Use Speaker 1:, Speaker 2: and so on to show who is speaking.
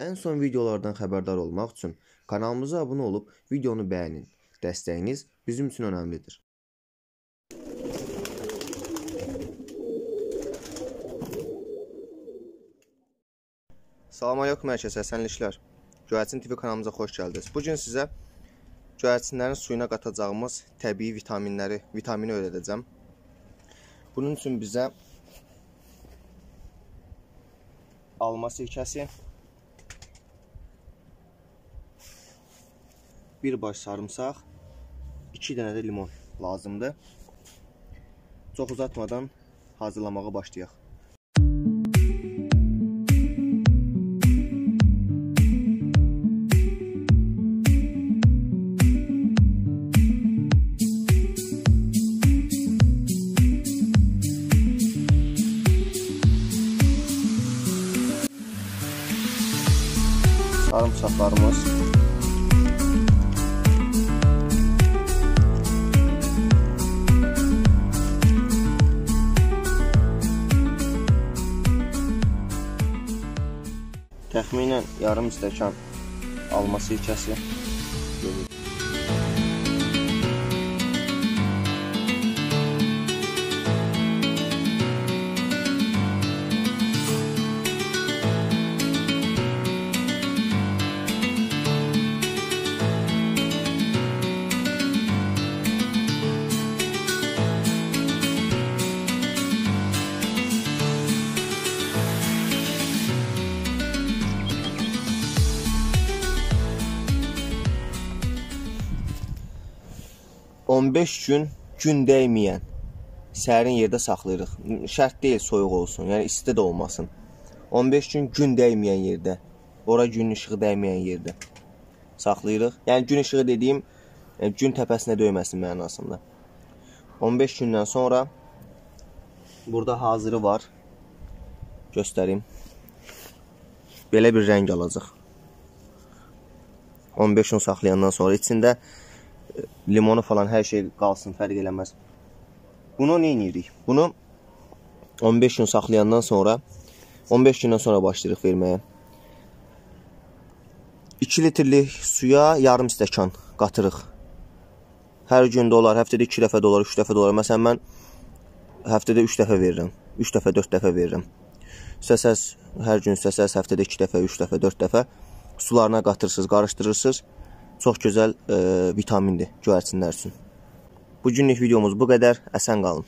Speaker 1: Ən son videolardan xəbərdar olmaq üçün kanalımıza abunə olub videonu bəyənin. Dəstəyiniz bizim üçün önəmlidir. Salam aleykum hər kəsə, həsənliklər. Göyərçin TV kanalımıza xoş gəldiniz. Bu gün sizə göyərçinlərin suyuna qatacağımız təbii vitaminləri, vitamini öyrədəcəm. Bunun üçün bizə alma sirkəsi, bir baş sarımsaq, 2 dənə də limon lazımdır. Çox uzatmadan hazırlamağa başlayaq. sarımsaqlarımız Təxminən yarım stəkan alma sirkəsi 15 gün gün dəyməyən sərin yerdə saxlayırıq. Şərt deyil soyuq olsun, yəni isti də olmasın. 15 gün gün dəyməyən yerdə, ora gün işığı dəyməyən yerdə saxlayırıq. Yəni gün işığı dediyim e, gün təpəsinə döyməsin mənasında. 15 gündən sonra burada hazırı var. Göstərim. Belə bir rəng alacaq. 15 gün saxlayandan sonra içində limonu falan hər şey qalsın, fərq eləməz. Bunu nə edirik? Bunu 15 gün saxlayandan sonra 15 gündən sonra başlayırıq verməyə. 2 litrlik suya yarım stəkan qatırıq. Hər gün də olar, həftədə 2 dəfə də olar, 3 dəfə də olar. Məsələn mən həftədə 3 dəfə verirəm. 3 dəfə, 4 dəfə verirəm. İstəsəz hər gün istəsəz həftədə 2 dəfə, 3 dəfə, 4 dəfə sularına qatırsınız, qarışdırırsınız çox gözəl e, vitamindir göyərçinlər üçün. Bu günlük videomuz bu qədər. Əsən qalın.